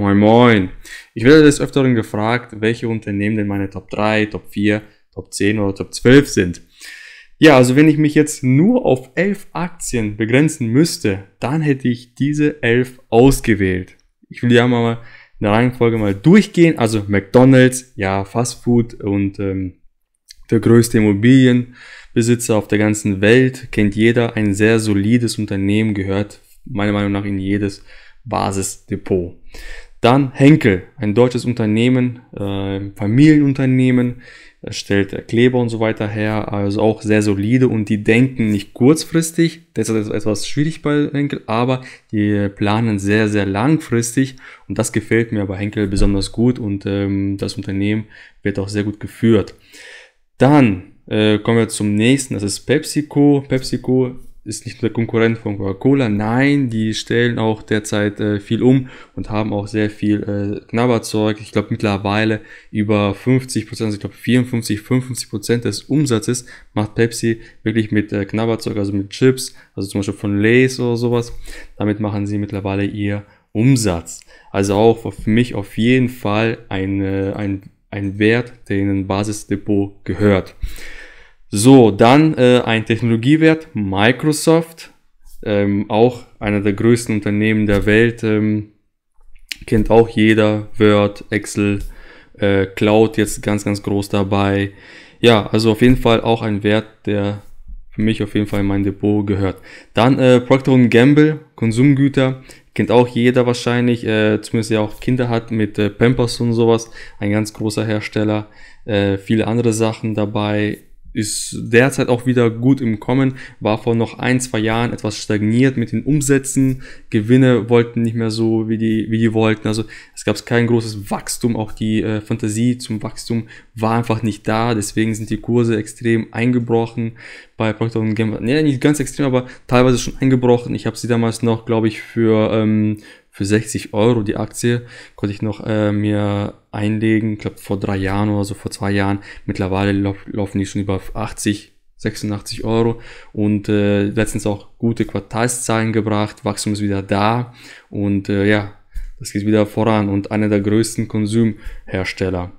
Moin Moin. Ich werde des Öfteren gefragt, welche Unternehmen denn meine Top 3, Top 4, Top 10 oder Top 12 sind. Ja, also wenn ich mich jetzt nur auf 11 Aktien begrenzen müsste, dann hätte ich diese 11 ausgewählt. Ich will ja mal in der Reihenfolge mal durchgehen. Also McDonald's, ja, Fast Food und ähm, der größte Immobilienbesitzer auf der ganzen Welt, kennt jeder. Ein sehr solides Unternehmen, gehört meiner Meinung nach in jedes Basisdepot. Dann Henkel, ein deutsches Unternehmen, äh, Familienunternehmen, stellt Kleber und so weiter her, also auch sehr solide und die denken nicht kurzfristig, das ist etwas schwierig bei Henkel, aber die planen sehr, sehr langfristig und das gefällt mir bei Henkel besonders gut und ähm, das Unternehmen wird auch sehr gut geführt. Dann äh, kommen wir zum nächsten, das ist PepsiCo. PepsiCo ist nicht der Konkurrent von Coca-Cola. Nein, die stellen auch derzeit äh, viel um und haben auch sehr viel äh, Knabberzeug. Ich glaube mittlerweile über 50 Prozent, also ich glaube 54, 55 Prozent des Umsatzes macht Pepsi wirklich mit äh, Knabberzeug, also mit Chips, also zum Beispiel von Lays oder sowas. Damit machen sie mittlerweile ihr Umsatz. Also auch für mich auf jeden Fall ein, äh, ein, ein Wert, der in ein Basisdepot gehört. So, dann äh, ein Technologiewert, Microsoft, ähm, auch einer der größten Unternehmen der Welt, ähm, kennt auch jeder, Word, Excel, äh, Cloud jetzt ganz, ganz groß dabei. Ja, also auf jeden Fall auch ein Wert, der für mich auf jeden Fall in mein Depot gehört. Dann äh, Procter Gamble, Konsumgüter, kennt auch jeder wahrscheinlich, äh, zumindest ja auch Kinder hat mit äh, Pampers und sowas, ein ganz großer Hersteller, äh, viele andere Sachen dabei, ist derzeit auch wieder gut im Kommen, war vor noch ein, zwei Jahren etwas stagniert mit den Umsätzen, Gewinne wollten nicht mehr so, wie die, wie die wollten, also es gab kein großes Wachstum, auch die äh, Fantasie zum Wachstum war einfach nicht da, deswegen sind die Kurse extrem eingebrochen. Bei Procter Gamble, nee, nicht ganz extrem, aber teilweise schon eingebrochen, ich habe sie damals noch, glaube ich, für ähm, für 60 Euro die Aktie konnte ich noch äh, mir einlegen, ich glaube vor drei Jahren oder so, vor zwei Jahren. Mittlerweile laufen die schon über 80, 86 Euro. Und äh, letztens auch gute Quartalszahlen gebracht, Wachstum ist wieder da. Und äh, ja, das geht wieder voran. Und einer der größten Konsumhersteller.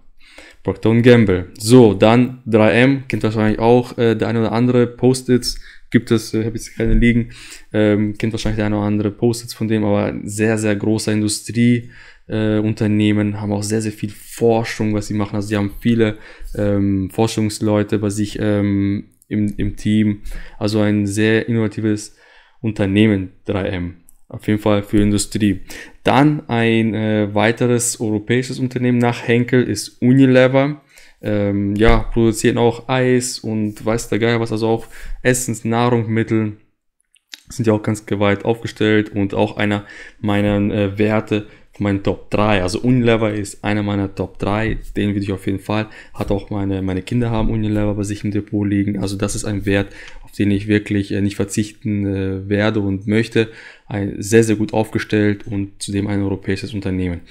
Procter Gamble. So, dann 3M, kennt wahrscheinlich auch äh, der eine oder andere Post-its gibt es, äh, habe jetzt keine liegen, ähm, kennt wahrscheinlich der eine oder andere Post-its von dem, aber sehr, sehr großer Industrieunternehmen, äh, haben auch sehr, sehr viel Forschung, was sie machen. Also sie haben viele ähm, Forschungsleute bei sich ähm, im, im Team. Also ein sehr innovatives Unternehmen, 3M. Auf jeden Fall für Industrie. Dann ein äh, weiteres europäisches Unternehmen nach Henkel ist Unilever ähm, ja, produzieren auch Eis und weiß der Geier was, also auch Essens, Nahrungsmittel sind ja auch ganz gewalt aufgestellt und auch einer meiner äh, Werte von meinen Top 3. Also Unilever ist einer meiner Top 3, den würde ich auf jeden Fall, hat auch meine, meine Kinder haben Unilever bei sich im Depot liegen, also das ist ein Wert, auf den ich wirklich äh, nicht verzichten äh, werde und möchte, ein, sehr, sehr gut aufgestellt und zudem ein europäisches Unternehmen.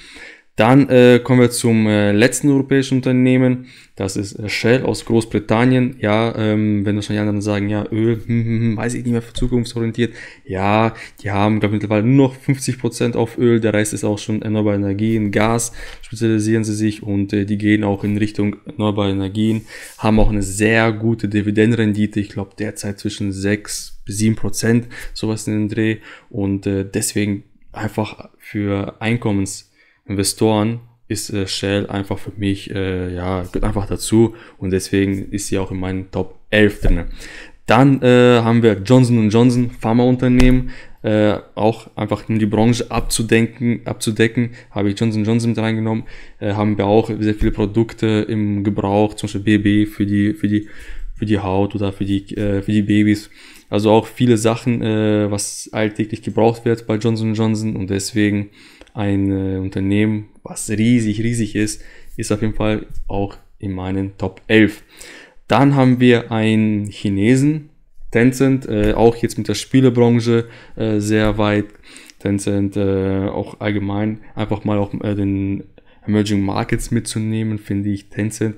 Dann äh, kommen wir zum äh, letzten europäischen Unternehmen. Das ist äh, Shell aus Großbritannien. Ja, ähm, wenn wahrscheinlich andere sagen, ja, Öl, hm, hm, hm, weiß ich nicht mehr, zukunftsorientiert. Ja, die haben, glaube ich, mittlerweile nur noch 50% auf Öl. Der Rest ist auch schon erneuerbare Energien. Gas spezialisieren sie sich und äh, die gehen auch in Richtung erneuerbare Energien. Haben auch eine sehr gute Dividendenrendite. Ich glaube, derzeit zwischen 6 bis 7%, sowas in den Dreh. Und äh, deswegen einfach für Einkommens Investoren ist äh, Shell einfach für mich, äh, ja, gehört einfach dazu und deswegen ist sie auch in meinen Top 11 drin. Dann äh, haben wir Johnson Johnson, Pharmaunternehmen, äh, auch einfach um die Branche abzudenken, abzudecken, habe ich Johnson Johnson mit reingenommen, äh, haben wir auch sehr viele Produkte im Gebrauch, zum Beispiel BB für die, für die, für die Haut oder für die, äh, für die Babys. Also auch viele Sachen, äh, was alltäglich gebraucht wird bei Johnson Johnson und deswegen ein äh, Unternehmen, was riesig, riesig ist, ist auf jeden Fall auch in meinen Top 11. Dann haben wir einen Chinesen, Tencent, äh, auch jetzt mit der Spielebranche äh, sehr weit. Tencent äh, auch allgemein einfach mal auch äh, den Emerging Markets mitzunehmen, finde ich Tencent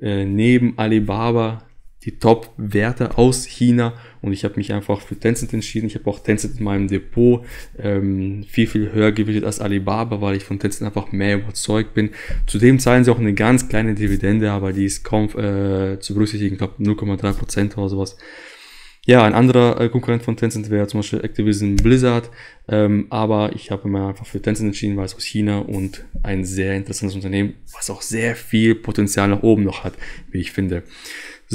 äh, neben Alibaba die Top-Werte aus China und ich habe mich einfach für Tencent entschieden. Ich habe auch Tencent in meinem Depot ähm, viel, viel höher gewichtet als Alibaba, weil ich von Tencent einfach mehr überzeugt bin. Zudem zahlen sie auch eine ganz kleine Dividende, aber die ist kaum äh, zu berücksichtigen, ich glaube 0,3% oder sowas. Ja, ein anderer äh, Konkurrent von Tencent wäre zum Beispiel Activision Blizzard, ähm, aber ich habe mir einfach für Tencent entschieden, weil es aus China und ein sehr interessantes Unternehmen, was auch sehr viel Potenzial nach oben noch hat, wie ich finde.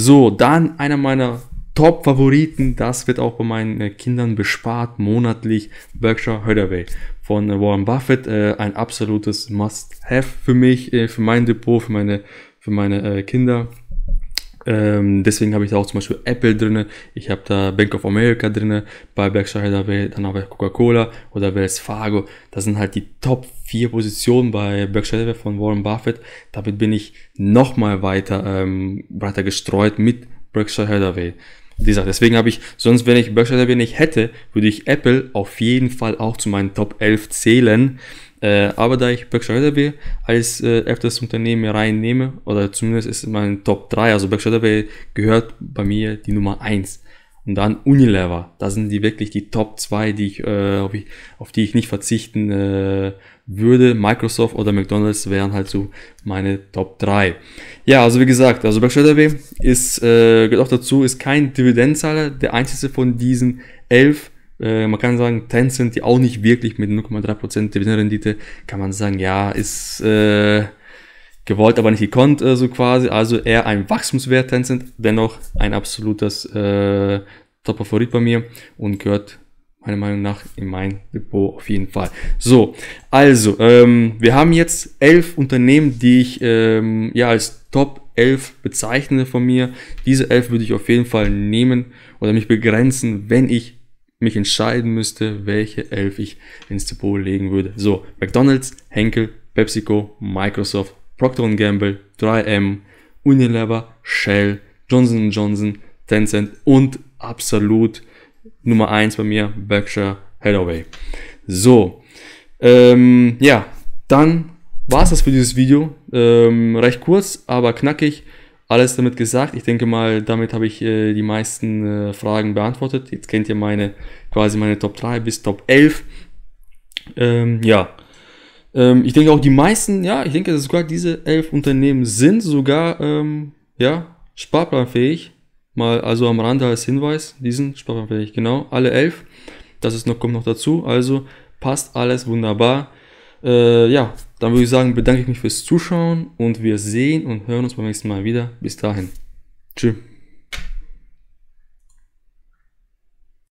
So, dann einer meiner Top-Favoriten, das wird auch bei meinen äh, Kindern bespart, monatlich, Berkshire Hathaway von Warren Buffett, äh, ein absolutes Must-Have für mich, äh, für mein Depot, für meine, für meine Kinder. Ähm, deswegen habe ich da auch zum Beispiel Apple drinne, ich habe da Bank of America drinne, bei Berkshire Hathaway, dann habe ich Coca-Cola oder Wells Fargo. Das sind halt die Top 4 Positionen bei Berkshire Hathaway von Warren Buffett. Damit bin ich nochmal weiter, ähm, weiter gestreut mit Berkshire Hathaway. Wie gesagt, deswegen habe ich, sonst wenn ich Berkshire Hathaway nicht hätte, würde ich Apple auf jeden Fall auch zu meinen Top 11 zählen. Äh, aber da ich Berkshire Hathaway als äh, elftes Unternehmen reinnehme, oder zumindest ist mein Top 3, also Berkshire Hathaway gehört bei mir die Nummer 1. Und dann Unilever, das sind die wirklich die Top 2, die ich, äh, auf, ich, auf die ich nicht verzichten äh, würde. Microsoft oder McDonalds wären halt so meine Top 3. Ja, also wie gesagt, also Berkshire Hathaway ist, äh, gehört auch dazu, ist kein Dividendenzahler, der einzige von diesen elf äh, man kann sagen, Tencent, die auch nicht wirklich mit 0,3% Dividendenrendite, kann man sagen, ja, ist äh, gewollt, aber nicht gekonnt, äh, so quasi. Also eher ein Wachstumswert Tencent, dennoch ein absolutes äh, Top-Favorit bei mir und gehört meiner Meinung nach in mein Depot auf jeden Fall. So, also, ähm, wir haben jetzt elf Unternehmen, die ich ähm, ja als Top 11 bezeichne von mir. Diese elf würde ich auf jeden Fall nehmen oder mich begrenzen, wenn ich mich entscheiden müsste, welche elf ich ins Depot legen würde. So, McDonald's, Henkel, PepsiCo, Microsoft, Procter Gamble, 3M, Unilever, Shell, Johnson Johnson, Tencent und absolut Nummer eins bei mir, Berkshire Hathaway. So, ähm, ja, dann war es das für dieses Video. Ähm, recht kurz, aber knackig alles damit gesagt. Ich denke mal, damit habe ich äh, die meisten äh, Fragen beantwortet. Jetzt kennt ihr meine, quasi meine Top 3 bis Top 11. Ähm, ja. Ähm, ich denke auch die meisten, ja, ich denke sogar diese elf Unternehmen sind sogar, ähm, ja, sparplanfähig. Mal also am Rande als Hinweis, die sind sparplanfähig, genau, alle elf. Das ist noch, kommt noch dazu. Also passt alles wunderbar. Äh, ja, dann würde ich sagen, bedanke ich mich fürs Zuschauen und wir sehen und hören uns beim nächsten Mal wieder. Bis dahin. Tschüss.